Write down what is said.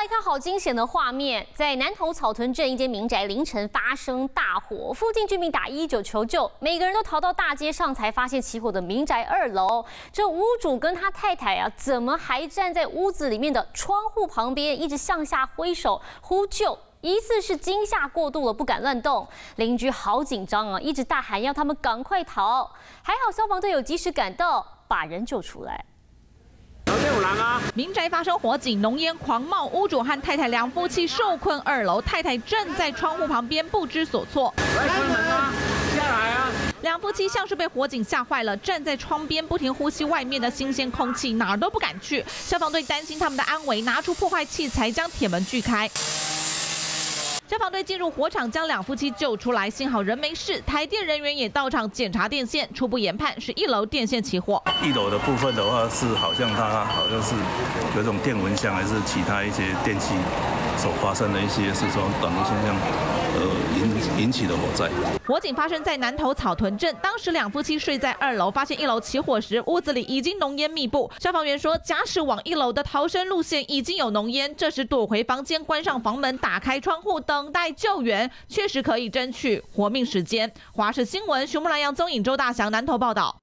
来看好惊险的画面，在南投草屯镇一间民宅凌晨发生大火，附近居民打一九求救，每个人都逃到大街上，才发现起火的民宅二楼，这屋主跟他太太啊，怎么还站在屋子里面的窗户旁边，一直向下挥手呼救，疑似是惊吓过度了，不敢乱动。邻居好紧张啊，一直大喊要他们赶快逃，还好消防队有及时赶到，把人救出来。民宅发生火警，浓烟狂冒，屋主和太太两夫妻受困二楼，太太正在窗户旁边不知所措。来开门啊，下来啊！两夫妻像是被火警吓坏了，站在窗边不停呼吸外面的新鲜空气，哪儿都不敢去。消防队担心他们的安危，拿出破坏器材将铁门锯开。消防队进入火场，将两夫妻救出来，幸好人没事。台电人员也到场检查电线，初步研判是一楼电线起火。一楼的部分的话，是好像它好像是有种电蚊香，还是其他一些电器所发生的一些是说短路现象，引起的火灾。火警发生在南头草屯镇，当时两夫妻睡在二楼，发现一楼起火时，屋子里已经浓烟密布。消防员说，假使往一楼的逃生路线已经有浓烟，这时躲回房间，关上房门，打开窗户等。待救援，确实可以争取活命时间。华视新闻，熊木兰、杨宗颖、周大祥南头报道。